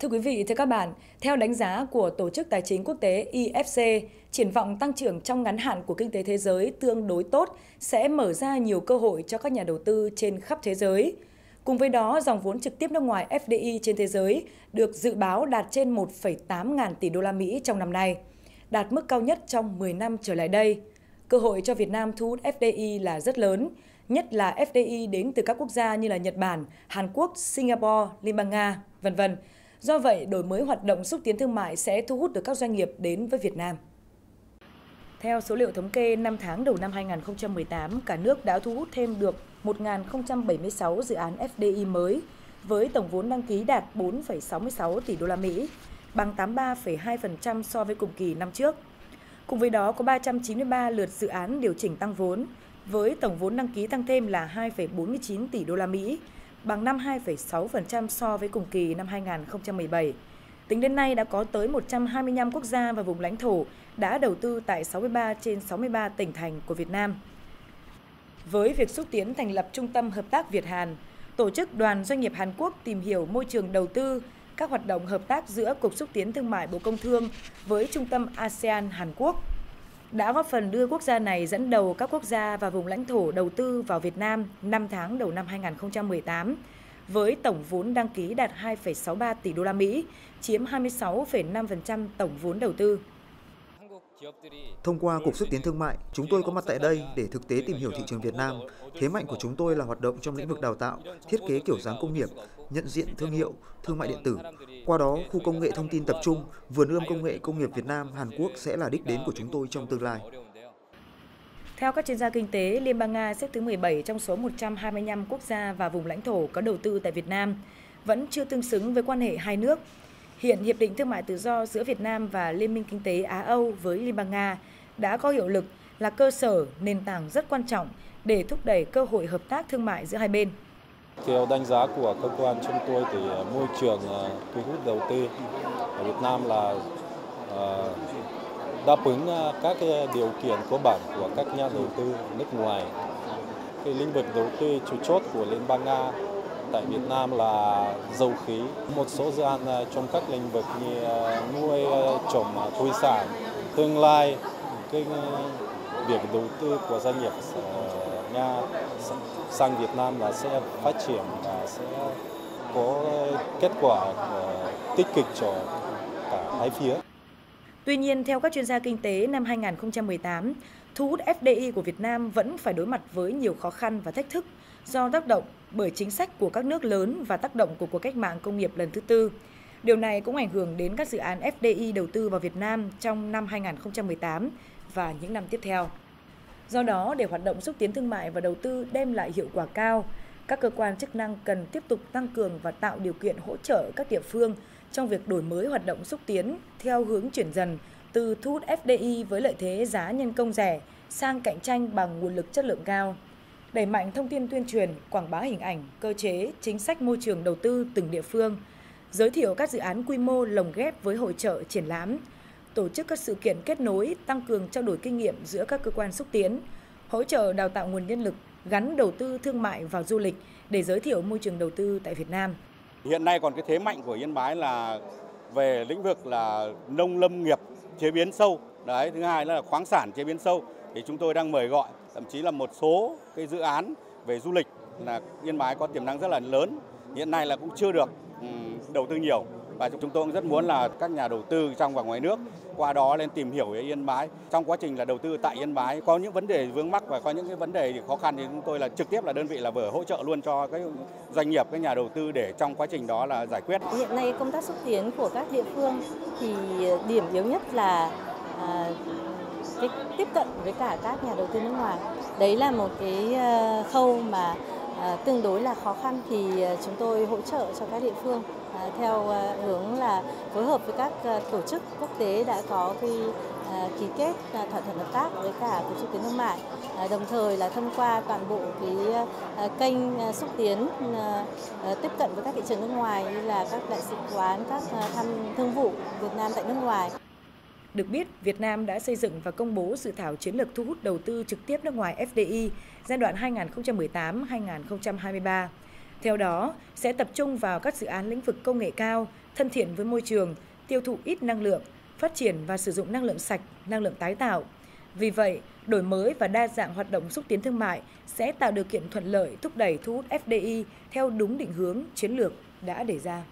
Thưa quý vị, thưa các bạn, theo đánh giá của Tổ chức Tài chính Quốc tế IFC, triển vọng tăng trưởng trong ngắn hạn của kinh tế thế giới tương đối tốt sẽ mở ra nhiều cơ hội cho các nhà đầu tư trên khắp thế giới. Cùng với đó, dòng vốn trực tiếp nước ngoài FDI trên thế giới được dự báo đạt trên 1,8 ngàn tỷ đô la Mỹ trong năm nay, đạt mức cao nhất trong 10 năm trở lại đây. Cơ hội cho Việt Nam thu hút FDI là rất lớn, nhất là FDI đến từ các quốc gia như là Nhật Bản, Hàn Quốc, Singapore, Liên bang Nga, vân vân. Do vậy, đổi mới hoạt động xúc tiến thương mại sẽ thu hút được các doanh nghiệp đến với Việt Nam. Theo số liệu thống kê 5 tháng đầu năm 2018, cả nước đã thu hút thêm được 1.076 dự án FDI mới với tổng vốn đăng ký đạt 4,66 tỷ đô la Mỹ, bằng 83,2% so với cùng kỳ năm trước. Cùng với đó có 393 lượt dự án điều chỉnh tăng vốn với tổng vốn đăng ký tăng thêm là 2,49 tỷ đô la Mỹ, bằng 52,6% so với cùng kỳ năm 2017. Tính đến nay đã có tới 125 quốc gia và vùng lãnh thổ đã đầu tư tại 63 trên 63 tỉnh thành của Việt Nam. Với việc xúc tiến thành lập Trung tâm Hợp tác Việt Hàn, tổ chức đoàn doanh nghiệp Hàn Quốc tìm hiểu môi trường đầu tư, các hoạt động hợp tác giữa Cục Xúc tiến Thương mại Bộ Công Thương với Trung tâm ASEAN Hàn Quốc đã góp phần đưa quốc gia này dẫn đầu các quốc gia và vùng lãnh thổ đầu tư vào Việt Nam 5 tháng đầu năm 2018 với tổng vốn đăng ký đạt 2,63 tỷ đô la Mỹ, chiếm 26,5% tổng vốn đầu tư. Thông qua Cục xúc tiến thương mại, chúng tôi có mặt tại đây để thực tế tìm hiểu thị trường Việt Nam. Thế mạnh của chúng tôi là hoạt động trong lĩnh vực đào tạo, thiết kế kiểu dáng công nghiệp, nhận diện thương hiệu, thương mại điện tử. Qua đó, khu công nghệ thông tin tập trung, vườn ươm công nghệ công nghiệp Việt Nam, Hàn Quốc sẽ là đích đến của chúng tôi trong tương lai. Theo các chuyên gia kinh tế, Liên bang Nga xếp thứ 17 trong số 125 quốc gia và vùng lãnh thổ có đầu tư tại Việt Nam, vẫn chưa tương xứng với quan hệ hai nước. Hiện Hiệp định Thương mại Tự do giữa Việt Nam và Liên minh Kinh tế Á-Âu với Liên bang Nga đã có hiệu lực là cơ sở, nền tảng rất quan trọng để thúc đẩy cơ hội hợp tác thương mại giữa hai bên. Theo đánh giá của cơ quan chúng tôi thì à, môi trường à, thu hút đầu tư ở Việt Nam là à, đáp ứng các điều kiện cơ bản của các nhà đầu tư nước ngoài. Cái lĩnh vực đầu tư chủ chốt của Liên bang Nga tại Việt Nam là dầu khí, một số dự án trong các lĩnh vực như nuôi trồng thủy sản, tương lai cái việc đầu tư của doanh nghiệp Nga sang Việt Nam là sẽ phát triển và sẽ có kết quả ờ, tích cực cho cả hai phía. Tuy nhiên, theo các chuyên gia kinh tế, năm 2018, thu hút FDI của Việt Nam vẫn phải đối mặt với nhiều khó khăn và thách thức do tác động bởi chính sách của các nước lớn và tác động của cuộc cách mạng công nghiệp lần thứ tư. Điều này cũng ảnh hưởng đến các dự án FDI đầu tư vào Việt Nam trong năm 2018 và những năm tiếp theo. Do đó, để hoạt động xúc tiến thương mại và đầu tư đem lại hiệu quả cao, các cơ quan chức năng cần tiếp tục tăng cường và tạo điều kiện hỗ trợ các địa phương trong việc đổi mới hoạt động xúc tiến theo hướng chuyển dần từ thu hút FDI với lợi thế giá nhân công rẻ sang cạnh tranh bằng nguồn lực chất lượng cao. Đẩy mạnh thông tin tuyên truyền, quảng bá hình ảnh, cơ chế, chính sách môi trường đầu tư từng địa phương, giới thiệu các dự án quy mô lồng ghép với hội trợ triển lãm, tổ chức các sự kiện kết nối, tăng cường trao đổi kinh nghiệm giữa các cơ quan xúc tiến, hỗ trợ đào tạo nguồn nhân lực, gắn đầu tư thương mại vào du lịch để giới thiệu môi trường đầu tư tại Việt Nam. Hiện nay còn cái thế mạnh của Yên Bái là về lĩnh vực là nông lâm nghiệp chế biến sâu. Đấy, thứ hai là khoáng sản chế biến sâu thì chúng tôi đang mời gọi thậm chí là một số cái dự án về du lịch là Yên Bái có tiềm năng rất là lớn. Hiện nay là cũng chưa được đầu tư nhiều và chúng tôi cũng rất muốn là các nhà đầu tư trong và ngoài nước qua đó lên tìm hiểu về Yên Bái. Trong quá trình là đầu tư tại Yên Bái có những vấn đề vướng mắc và có những cái vấn đề khó khăn thì chúng tôi là trực tiếp là đơn vị là vừa hỗ trợ luôn cho các doanh nghiệp, các nhà đầu tư để trong quá trình đó là giải quyết. Hiện nay công tác xúc tiến của các địa phương thì điểm yếu nhất là à, cái tiếp cận với cả các nhà đầu tư nước ngoài. Đấy là một cái ờ, khâu mà à, tương đối là khó khăn thì ờ, chúng tôi hỗ trợ cho các địa phương Ờ, theo ờ, hướng là phối hợp với các ờ, tổ chức quốc tế đã có cái ký kết thỏa thuận hợp tác với cả cục xúc tiến thương mại đồng thời là thông qua toàn bộ cái kênh xúc tiến tiếp cận với các thị trường nước ngoài như là các đại sứ quán các thăm thương vụ Việt Nam tại nước ngoài được biết, Việt Nam đã xây dựng và công bố dự thảo chiến lược thu hút đầu tư trực tiếp nước ngoài FDI giai đoạn 2018-2023. Theo đó, sẽ tập trung vào các dự án lĩnh vực công nghệ cao, thân thiện với môi trường, tiêu thụ ít năng lượng, phát triển và sử dụng năng lượng sạch, năng lượng tái tạo. Vì vậy, đổi mới và đa dạng hoạt động xúc tiến thương mại sẽ tạo điều kiện thuận lợi thúc đẩy thu hút FDI theo đúng định hướng chiến lược đã đề ra.